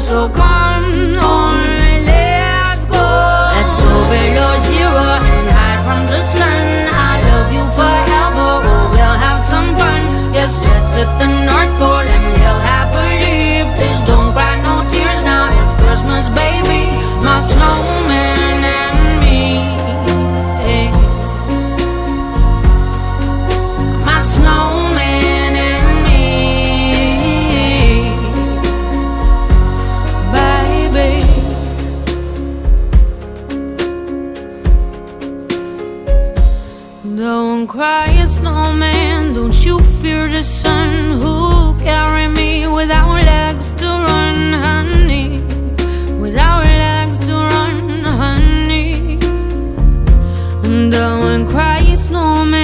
so come on, let's go. Let's go below zero and hide from the sun. I love you forever, oh, we'll have some fun. Yes, let's hit the north. Don't cry, a snowman. Don't you fear the sun who'll carry me without legs to run, honey? Without legs to run, honey. Don't cry, a snowman.